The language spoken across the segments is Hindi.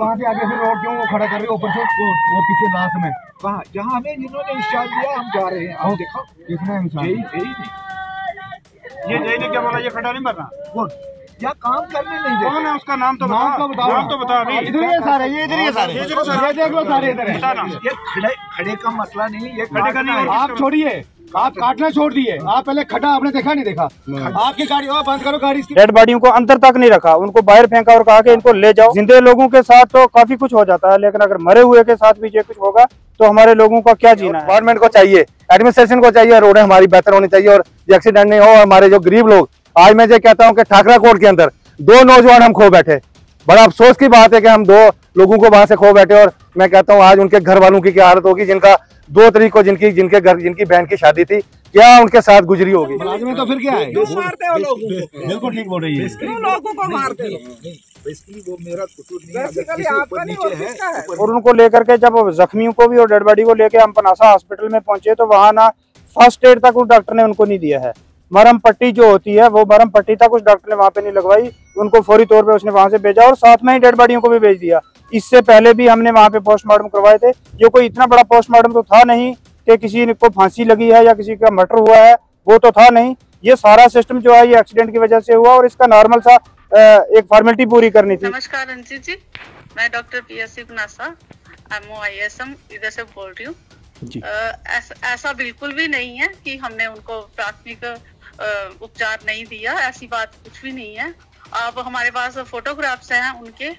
वहाँ से आगे फिर रोड क्यों वो खड़ा कर रहे हो ऊपर से वो, वो पीछे लास्ट में। वहाँ जहाँ हमें जिन्होंने इशार दिया हम जा रहे हैं। आओ देखो। कितना इंसान ये जय ने क्या बोला? ये खड़ा नहीं मरना? वो या काम करने नहीं देते? कौन है उसका नाम तो नाम तो बताओ। नाम तो बता अभी। इधर ये सारे ये इधर ये सारे। ये सारे। ये देख लो सारे इधर बता है ये खड़े खड़े का मसला नहीं ये खड़े का नहीं है। आप छोड़िए आप काटना छोड़ दिए। आप पहले खड्डा आपने देखा नहीं देखा? आपकी गाड़ी ओ बंद करो गाड़ी इसकी। डेड बॉडियों को अंदर तक नहीं रखा। उनको बाहर फेंका और कहा कि इनको ले जाओ। जिंदे लोगों के साथ तो काफ़ी कुछ हो जाता है लेकिन अगर मरे हुए के साथ भी ये कुछ होगा तो हमारे लोगों का क्या जीना है? गवर्नमेंट को चाहिए। एडमिनिस्ट्रेशन को चाहिए रोडें हमारी बेहतर होनी चाहिए और एक्सीडेंट नहीं हो हमारे जो गरीब लोग आज मैं ये कहता हूँ कि ठाकरा कोर्ट के अंदर दो नौजवान हम खो बैठे। बड़ा अफसोस की बात है कि हम दो लोगों को वहाँ से खो बैठे और मैं कहता हूँ आज उनके घर वालों की क्या हालत होगी जिनका दो तरीक को जिनकी जिनके घर जिनकी बहन की शादी थी क्या उनके साथ गुजरी होगी? तो फिर क्या है? क्यों मारते हो लोगों को? बिल्कुल ठीक बोल रही है। क्यों लोगों को मारते हो? बेसिकली वो मेरा कसूर नहीं है है है? और उनको लेकर के जब जख्मियों को भी और डेड बॉडी को लेकर हम पनासा हॉस्पिटल में पहुँचे तो वहाँ ना फ़र्स्ट एड तक उस डॉक्टर ने उनको नहीं दिया है। मरम पट्टी जो होती है वो मरम पट्टी तक उस डॉक्टर ने वहाँ पे नहीं लगवाई उनको फौरी तौर पे उसने वहाँ से भेजा और साथ में ही डेड बॉडियों को भी भेज दिया। इससे पहले भी हमने वहाँ पे पोस्टमार्टम करवाए थे। ये कोई इतना बड़ा पोस्टमार्टम तो था नहीं कि किसी को फांसी लगी है या किसी का मर्डर हुआ है वो तो था नहीं। ये सारा सिस्टम जो है ये एक्सीडेंट की वजह से हुआ और इसका नॉर्मल सा एक फॉर्मेलिटी पूरी करनी थी। नमस्कार रंजीत जी मैं doctor P S C गुनासा M O I S M इधर से बोल रही हूँ। ऐसा, बिल्कुल भी नहीं है कि हमने उनको प्राथमिक उपचार नहीं दिया ऐसी बात कुछ भी नहीं है। अब हमारे पास फोटोग्राफ्स हैं उनके।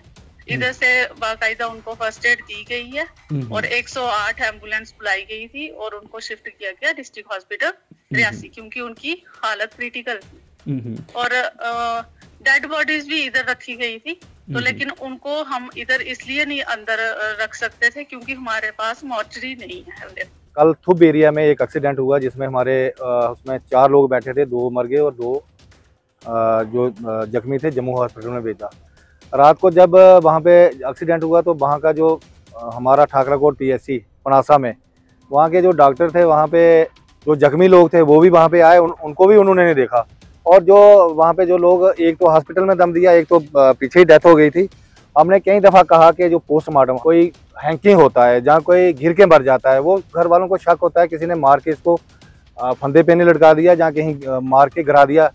इधर से बाकायदा उनको फ़र्स्ट एड दी गई है और 108 एंबुलेंस बुलाई गई थी और उनको शिफ्ट किया गया डिस्ट्रिक्ट हॉस्पिटल रियासी क्योंकि उनकी हालत क्रिटिकल थी। और डेड बॉडीज भी इधर रखी गई थी। तो लेकिन उनको हम इधर इसलिए नहीं अंदर रख सकते थे क्योंकि हमारे पास मॉर्चरी नहीं है। कल थुब एरिया में एक एक्सीडेंट हुआ जिसमें हमारे उसमें चार लोग बैठे थे दो मर गए और दो जो जख्मी थे जम्मू हॉस्पिटल में भेजा। रात को जब वहाँ पे एक्सीडेंट हुआ तो वहाँ का जो हमारा ठाकराकोट पीएससी पनासा में वहाँ के जो डॉक्टर थे वहाँ पे जो जख्मी लोग थे वो भी वहाँ पे आए उन, उनको भी उन्होंने नहीं देखा। और जो वहाँ पे जो लोग एक तो हॉस्पिटल में दम दिया एक तो पीछे ही डेथ हो गई थी। हमने कई दफ़ा कहा कि जो पोस्टमार्टम कोई हैंकिंग होता है, जहाँ कोई घिर के मर जाता है, वो घर वालों को शक होता है, किसी ने मार के इसको फंदे पे नहीं लटका दिया, जहाँ कहीं मार के गिरा दिया।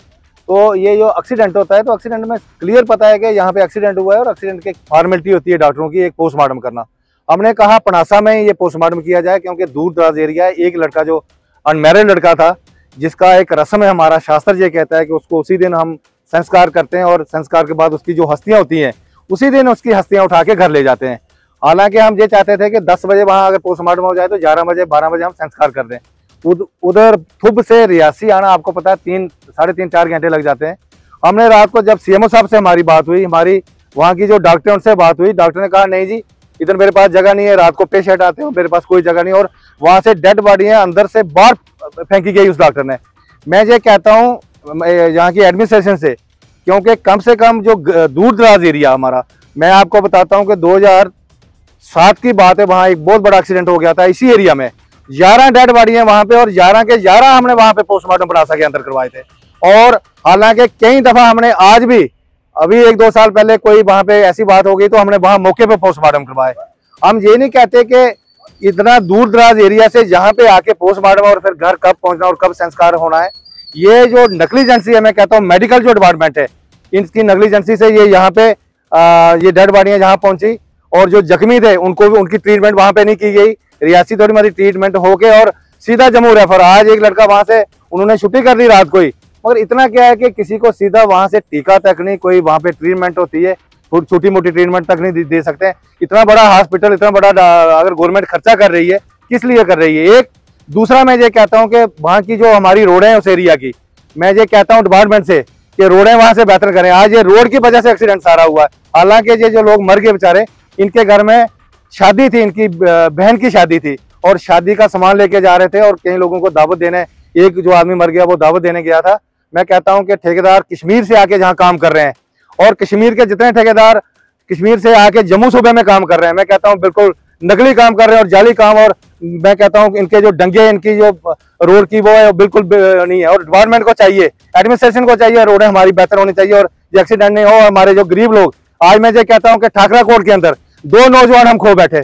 तो ये जो एक्सीडेंट होता है तो एक्सीडेंट में क्लियर पता है कि यहाँ पे एक्सीडेंट हुआ है और एक्सीडेंट की फॉर्मेलिटी होती है डॉक्टरों की, एक पोस्टमार्टम करना। हमने कहा पनासा में ये पोस्टमार्टम किया जाए, क्योंकि दूर दराज एरिया है, एक लड़का जो अनमेरिड लड़का था, जिसका एक रस्म है हमारा, शास्त्र ये कहता है कि उसको उसी दिन हम संस्कार करते हैं और संस्कार के बाद उसकी जो हस्तियाँ होती हैं उसी दिन उसकी हस्तियाँ उठा के घर ले जाते हैं। हालाँकि हम ये चाहते थे कि 10 बजे वहाँ अगर पोस्टमार्टम हो जाए तो 11 बजे 12 बजे हम संस्कार कर दें। उधर थुब से रियासी आना आपको पता है, तीन, साढ़े तीन, चार घंटे लग जाते हैं। हमने रात को जब सीएमओ साहब से हमारी बात हुई, हमारी वहाँ की जो डॉक्टर उनसे बात हुई डॉक्टर ने कहा, नहीं जी, इधर मेरे पास जगह नहीं है, रात को पेशेंट आते हो, मेरे पास कोई जगह नहीं और वहाँ से डेड बॉडियाँ अंदर से बाहर फेंकी गई उस डॉक्टर ने। मैं ये कहता हूँ यहाँ की एडमिनिस्ट्रेशन से क्योंकि कम से कम जो दूर दराज एरिया हमारा, मैं आपको बताता हूँ कि 2007 की बात है, वहाँ एक बहुत बड़ा एक्सीडेंट हो गया था इसी एरिया में। 11 डेड बॉडी हैं वहाँ पे और 11 के 11 हमने वहाँ पे पोस्टमार्टम पनासा के अंदर करवाए थे। और हालाँकि कई दफ़ा हमने आज भी, अभी एक दो साल पहले कोई वहाँ पे ऐसी बात हो गई तो हमने वहाँ मौके पे पोस्टमार्टम करवाए। हम ये नहीं कहते कि इतना दूर दराज एरिया से यहाँ पे आके पोस्टमार्टम और फिर घर कब पहुँचना और कब संस्कार होना है ये जो नकलीजेंसी है मैं कहता हूँ मेडिकल जो डिपार्टमेंट है इनकी नकलीजेंसी से ये यहाँ पे आ, ये डेड बॉडियाँ जहाँ पहुँची और जो जख्मी थे उनको भी उनकी ट्रीटमेंट वहाँ पे नहीं की गई। रियासी थोड़ी हमारी ट्रीटमेंट होके और सीधा जम्मू रेफर आज एक लड़का वहाँ से उन्होंने छुट्टी कर दी रात को ही। मगर इतना क्या है कि किसी को सीधा वहाँ से टीका तक नहीं कोई वहाँ पे ट्रीटमेंट होती है छोटी मोटी ट्रीटमेंट तक नहीं दे सकते इतना बड़ा हॉस्पिटल इतना बड़ा अगर गवर्नमेंट खर्चा कर रही है किस लिए कर रही है? एक दूसरा मैं ये कहता हूँ कि वहाँ की जो हमारी रोडें हैं उस एरिया की, मैं ये कहता हूँ डिपार्टमेंट से कि रोडें वहाँ से बेहतर करें। आज ये रोड की वजह से एक्सीडेंट सारा हुआ है। हालाँकि ये जो लोग मर गए बेचारे, इनके घर में शादी थी, इनकी बहन की शादी थी और शादी का सामान लेके जा रहे थे और कई लोगों को दावत देने, एक जो आदमी मर गया, वो दावत देने गया था। मैं कहता हूँ कि ठेकेदार कश्मीर से आके जहाँ काम कर रहे हैं और कश्मीर के जितने ठेकेदार कश्मीर से आके जम्मू सूबे में काम कर रहे हैं, मैं कहता हूँ बिल्कुल नकली काम कर रहे हैं और जाली काम और मैं कहता हूँ इनके जो डंगे, इनकी जो रोड की वो है बिल्कुल नहीं है। और डिपार्टमेंट को चाहिए एडमिनिस्ट्रेशन को चाहिए, रोडें हमारी बेहतर होनी चाहिए। और ये एक्सीडेंट नहीं हो, हमारे जो गरीब लोग, आज मैं ये कहता हूँ कि ठाकरा कोट के अंदर दो नौजवान हम खो बैठे।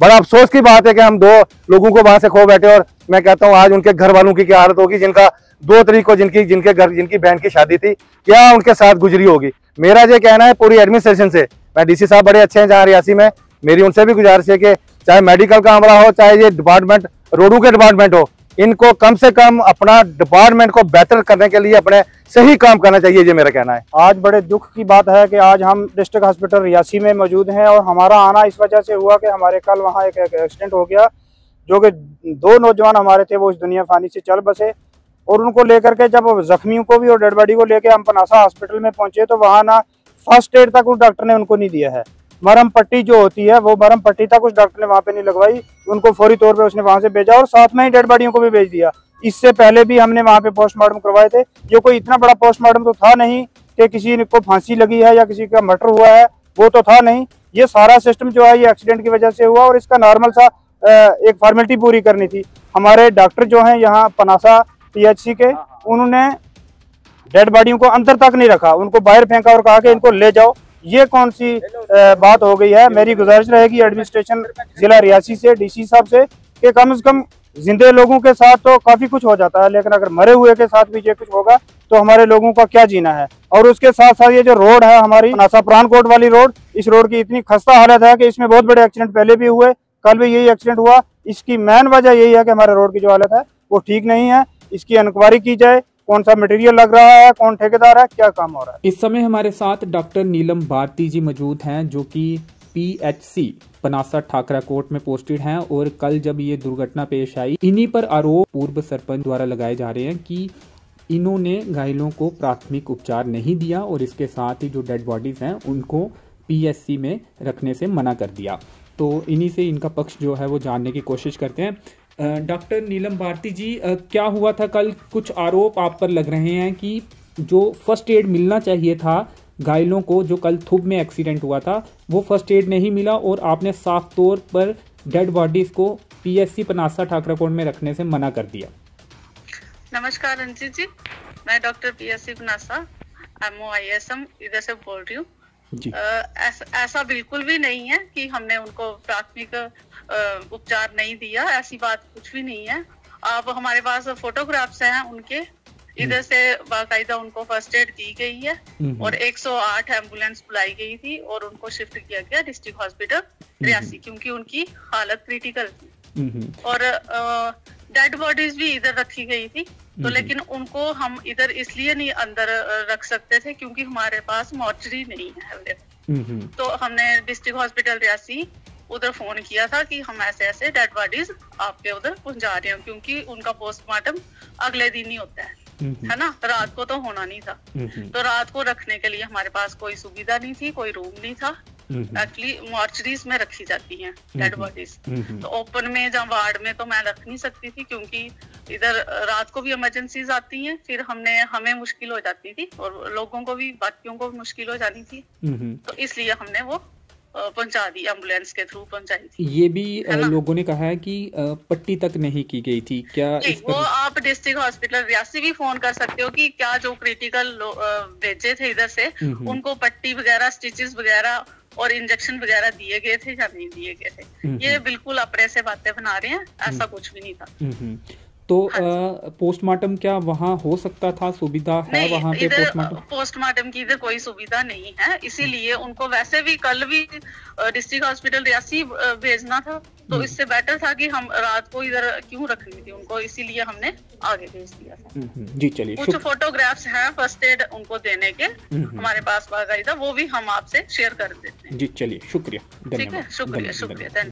बड़ा अफसोस की बात है कि हम दो लोगों को वहाँ से खो बैठे और मैं कहता हूँ, आज उनके घर वालों की क्या हालत होगी, जिनका दो तरीक को जिनकी, जिनके घर, जिनकी बहन की शादी थी, क्या उनके साथ गुजरी होगी? मेरा ये कहना है पूरी एडमिनिस्ट्रेशन से। मैं डीसी साहब बड़े अच्छे हैं, जहाँ रियासी में मेरी उनसे भी गुजारिश है कि चाहे मेडिकल का अमला हो, चाहे ये डिपार्टमेंट रोडों के डिपार्टमेंट हो, इनको कम से कम अपना डिपार्टमेंट को बेहतर करने के लिए अपने सही काम करना चाहिए, ये मेरा कहना है। आज बड़े दुख की बात है कि आज हम डिस्ट्रिक्ट हॉस्पिटल रियासी में मौजूद हैं और हमारा आना इस वजह से हुआ कि हमारे कल वहाँ एक एक्सीडेंट हो गया, जो कि दो नौजवान हमारे थे, वो इस दुनिया फानी से चल बसे और उनको लेकर के जब जख्मियों को भी और डेड बॉडी को लेकर हम पनासा हॉस्पिटल में पहुँचे तो वहाँ ना फ़र्स्ट एड तक उस डॉक्टर ने उनको नहीं दिया है। मरम पट्टी जो होती है वो मरम पट्टी तक उस डॉक्टर ने वहाँ पे नहीं लगवाई। उनको फौरी तौर पे उसने वहाँ से भेजा और साथ में ही डेड बॉडियों को भी भेज दिया। इससे पहले भी हमने वहाँ पे पोस्टमार्टम करवाए थे। जो कोई इतना बड़ा पोस्टमार्टम तो था नहीं कि किसी को फांसी लगी है या किसी का मर्डर हुआ है वो तो था नहीं। ये सारा सिस्टम जो है ये एक्सीडेंट की वजह से हुआ और इसका नॉर्मल सा एक फॉर्मेलिटी पूरी करनी थी। हमारे डॉक्टर जो हैं यहाँ पनासा पीएचसी के उन्होंने डेड बॉडियों को अंदर तक नहीं रखा। उनको बाहर फेंका और कहा कि इनको ले जाओ। ये कौन सी बात हो गई है? मेरी गुजारिश रहेगी एडमिनिस्ट्रेशन जिला रियासी से डीसी साहब से, कि कम से कम जिंदे लोगों के साथ तो काफ़ी कुछ हो जाता है, लेकिन अगर मरे हुए के साथ भी ये कुछ होगा तो हमारे लोगों का क्या जीना है? और उसके साथ साथ ये जो रोड है हमारी, नासा प्रानकोट वाली रोड, इस रोड की इतनी खस्ता हालत है कि इसमें बहुत बड़े एक्सीडेंट पहले भी हुए, कल भी यही एक्सीडेंट हुआ। इसकी मेन वजह यही है कि हमारे रोड की जो हालत है, वो ठीक नहीं है। इसकी इंक्वायरी की जाए कौन सा मटेरियल लग रहा है, कौन ठेकेदार है, क्या काम हो रहा है? इस समय हमारे साथ डॉक्टर नीलम भारती जी मौजूद हैं, जो कि पीएचसी पनासा ठाकरा कोर्ट में पोस्टेड हैं, और कल जब ये दुर्घटना पेश आई, इन्हीं पर आरोप पूर्व सरपंच द्वारा लगाए जा रहे हैं कि इन्होंने घायलों को प्राथमिक उपचार नहीं दिया, और इसके साथ ही जो डेड बॉडीज हैं, उनको पीएससी में रखने से मना कर दिया। तो इन्हीं से इनका पक्ष जो है, वो जानने की कोशिश करते हैं। डॉक्टर नीलम भारती जी क्या हुआ था कल? कुछ आरोप आप पर लग रहे हैं कि जो फ़र्स्ट एड मिलना चाहिए था घायलों को जो कल थुब में एक्सीडेंट हुआ था वो फ़र्स्ट एड नहीं मिला और आपने साफ़ तौर पर डेड बॉडीज को पीएससी पनासा ठाकराकोट में रखने से मना कर दिया। नमस्कार रंजीत जी मैं doctor PSC Panasa M O I S M इधर से बोल रही हूँ। ऐसा, ऐसा बिल्कुल भी नहीं है कि हमने उनको प्राथमिक उपचार नहीं दिया ऐसी बात कुछ भी नहीं है। अब हमारे पास फोटोग्राफ्स हैं उनके। इधर से बाकायदा उनको फ़र्स्ट एड दी गई है हम्म। और 108 एंबुलेंस बुलाई गई थी और उनको शिफ्ट किया गया डिस्ट्रिक्ट हॉस्पिटल हम्म। रियासी क्योंकि उनकी हालत क्रिटिकल थी। हम्म। और डेड बॉडीज भी इधर रखी गई थी। तो लेकिन उनको हम इधर इसलिए नहीं अंदर रख सकते थे क्योंकि हमारे पास मॉर्चरी नहीं है। तो हमने डिस्ट्रिक्ट हॉस्पिटल रियासी उधर फ़ोन किया था कि हम ऐसे ऐसे डेड बॉडीज आपके उधर पहुँचा रहे हैं क्योंकि उनका पोस्टमार्टम अगले दिन ही होता है है ना? रात को तो होना नहीं था। नहीं। तो रात को रखने के लिए हमारे पास कोई सुविधा नहीं थी कोई रूम नहीं था। एक्चुअली मॉर्चरीज में रखी जाती हैं डेड बॉडीज तो ओपन में या वार्ड में तो मैं रख नहीं सकती थी क्योंकि इधर रात को भी इमरजेंसीज आती हैं फिर हमने हमें मुश्किल हो जाती थी और लोगों को भी बाकियों को भी मुश्किल हो जानी थी। तो इसलिए हमने वो पहुँचा दी एंबुलेंस के थ्रू पहुंचाई थी। ये भी लोगों ने कहा है कि पट्टी तक नहीं की गई थी। क्या इस पर... वो आप डिस्ट्रिक्ट हॉस्पिटल रियासी भी फ़ोन कर सकते हो कि क्या जो क्रिटिकल भेजे थे इधर से हम्म, हम्म। उनको पट्टी वगैरह स्टिचेस वगैरह और इंजेक्शन वगैरह दिए गए थे या नहीं दिए गए थे। हम्म, ये बिल्कुल अपने से बातें बना रहे हैं ऐसा कुछ भी नहीं था। तो हाँ पोस्टमार्टम क्या वहाँ हो सकता था? सुविधा है वहाँ पे पोस्टमार्टम पोस्टमार्टम की इधर कोई सुविधा नहीं है। इसीलिए उनको वैसे भी कल भी डिस्ट्रिक्ट हॉस्पिटल रियासी भेजना था। तो हम्म। इससे बेटर था कि हम रात को इधर क्यों रखनी थी उनको? इसीलिए हमने आगे भेज दिया था। हम्म, हम्म, जी चलिए कुछ फोटोग्राफ्स हैं फ़र्स्ट एड उनको देने के। हमारे पास बाकायदा वो भी हम आपसे शेयर कर देते हैं। जी चलिए शुक्रिया। ठीक है? शुक्रिया शुक्रिया।